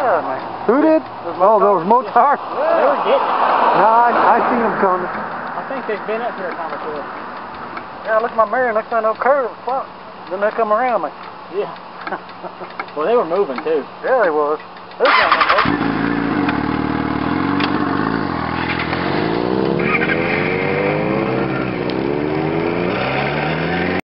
Who did? Oh, those motards. Yeah, they were getting it. No, I, I seen them coming. I think they've been up here a time or two. Yeah, look at my mirror. Next time no curve. Fuck. Then they come around me. Yeah. well, they were moving too. Yeah, they was.